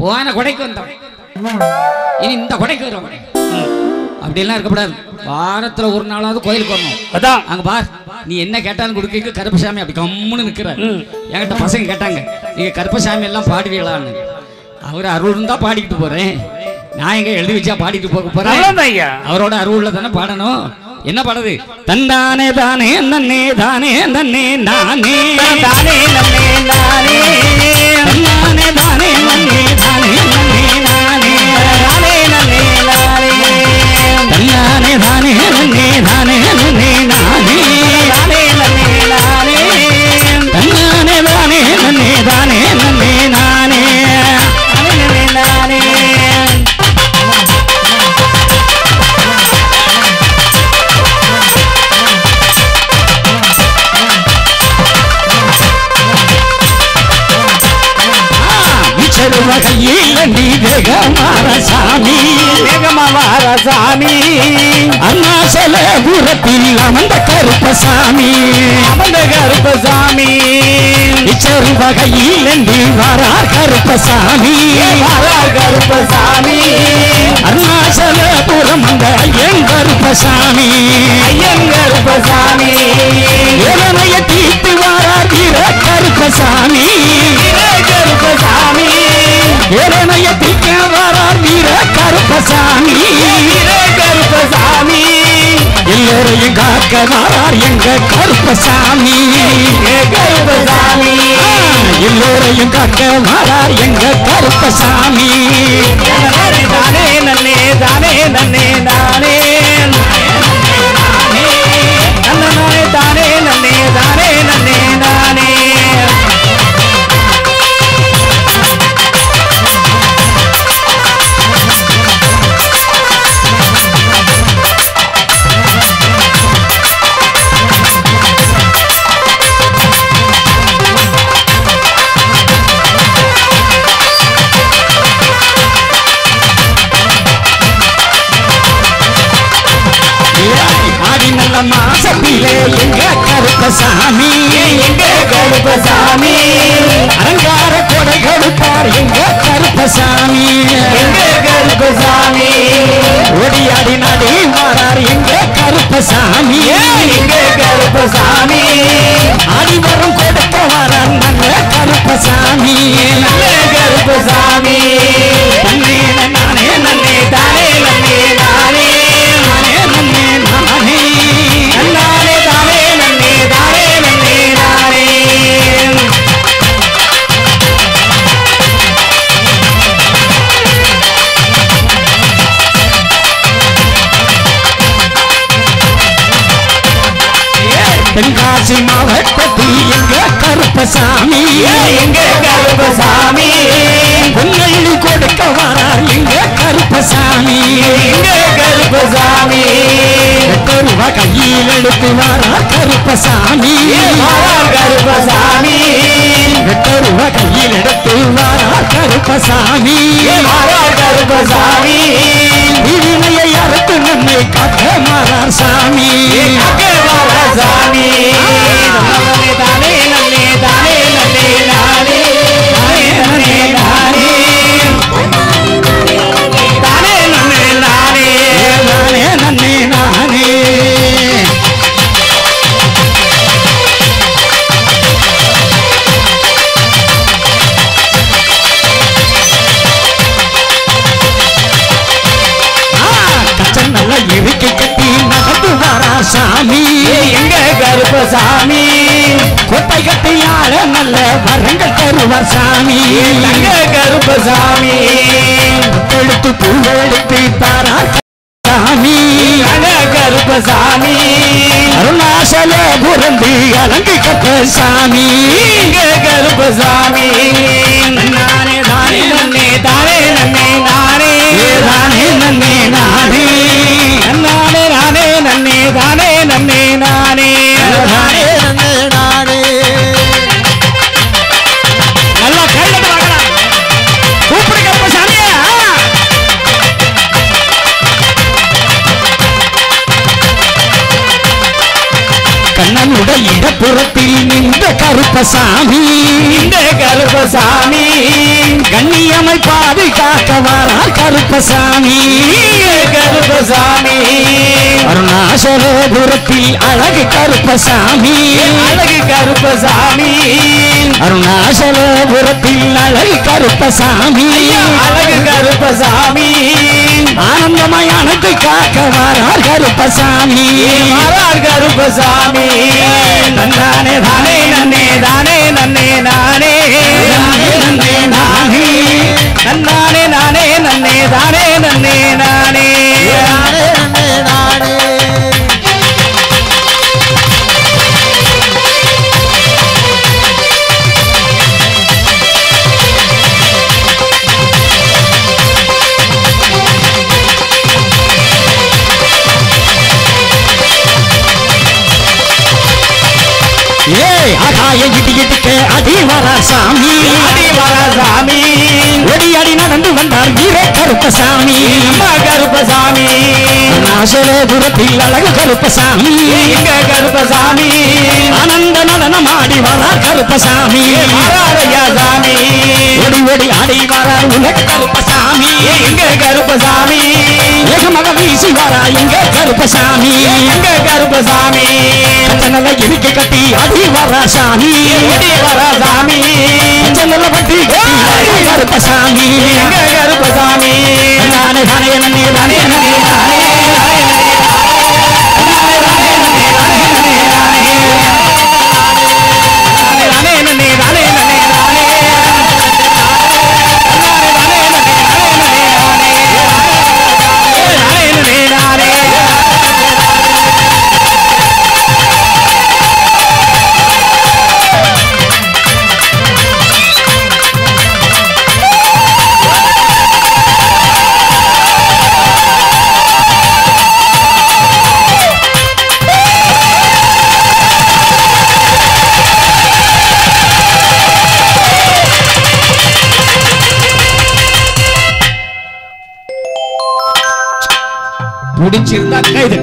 போன கொடைக்கு வந்தோம் இனி இந்த கொடைக்கு வரும் அப்படியெல்லாம் இருக்கக்கூடாது. வாரத்துல ஒரு நாளாவது கோயிலுக்கு வரணும். அதான். அங்க பார் நீ என்ன கேட்டாலும் கொடுக்க கருப்பசாமி அப்படி கம்முன்னு நிக்கிறார். என்கிட்ட பசங்க கேட்டாங்க நீங்க கருப்பசாமி எல்லாம் பாடுவீங்களான்னு? அவர் அருள் இருந்தா பாடிக்கிட்டு போறேன். நான் எங்க எழுதி வச்சா பாடிட்டு போக போறேன். அவரோட அருள்ல தானே பாடணும். என்ன பாடுது தந்தானே தானே நன்னே தானே நன்னே நானே. தானே நன்னே நானே. விச்சருவ கையில் நீ வேகமாற சாமி வேகமாவார சாமி அருணாசலபுரத்தில் அமர்ந்த கருப்பசாமி. அமர்ந்த கருப்பசாமி. விச்சருவ கையில் நீ வாரார் கருப்பசாமி? வாரார் கருப்பசாமி. அந்த ஐயன் கருப்பசாமி. காக்க வாரார் எங்க கருப்பசாமி? கருப்பசாமி எல்லோரையும் காக்க வாரார் எங்க கருப்பசாமி? தானே நன்னே தானே நன்னே நானே நல்ல மாசத்திலே எங்க கருப்பசாமி? எங்க கருப்பசாமி? அலங்கார கொடை கொடுப்பார் எங்க கருப்பசாமி? எங்க கருப்பசாமி? ஓடியாடி நடி வாரார் எங்க கருப்பசாமி? எங்க கருப்பசாமி? ஆடி வரும் கொடுக்க வாரார் நல்ல கருப்பசாமி. நல்ல கருப்பசாமி. தன்னே தென்காசி மாவட்டத்தில் எங்க கருப்பசாமி? எங்க கருப்பசாமி? பொன்னள்ளி கொடுக்க வரார் எங்க கருப்பசாமி? எங்க கருப்பசாமி? கருவா கையில் எடுத்து வாரார் கருப்பசாமி? கருப்பசாமி கருவா கையில் எடுத்து வாரார் கருப்பசாமி கருப்பசாமி? அறுத்து நம்மை காக்க மாறார் சாமி அங்கே வாரா சாமி நன்னே தானே நல்ல வரங்கள் தருவார் சாமி. கருப்பசாமி எடுத்து பூவெடுத்து தாரா சாமி. கருப்பசாமி அருணாசல புரந்து அலங்கு கட்ட சாமி. கருப்பசாமி இடப்புறத்தில் நின்ற கரு கருப்பசாமி. இந்த கருப்பசாமி. கண்ணியமை பாதுகாக்க வரார் கருப்பசாமி. கருப்பசாமி. அருணாசலபுரத்தில் அழகு கருப்பசாமி. அழகு கருப்பசாமி. அருணாசலபுரத்தில் அழகு கருப்பசாமி. அழகு கருப்பசாமி. ஆனந்தமயானத்தை காக்க வரார் கருப்பசாமி. மாறார் கருப்பசாமி. நன்னானே தானே நன்னே தானே நன்னே நானே நன்னே நானே நன்னானே நானே நன்னே தானே. ஆகாய இடி இடிக்க அடி வர சாமி அடி வரசாமி ஒடி அடி நடந்து வந்தார் வீர கருப்பசாமி. கருப்பசாமி. அருணாசலபுரத்தில் அழகு கருப்பசாமி. இங்க கருப்பசாமி? ஆனந்த நடனம் ஆடி வரார் கருப்பசாமி. சாமி? ஒடி ஒடி ஆடி வரார் உலக கருப்பசாமி. இங்க கருப்பசாமி? ஏகமக வீசி வரா இங்க கருப்பசாமி? எங்க கருப்பசாமி? நல்ல இருக்க கட்டி அடி வரா சாமி ஓடி வரசாமி நல்ல பட்டி கருப்பசாமி பிடிச்சிருந்தா கைது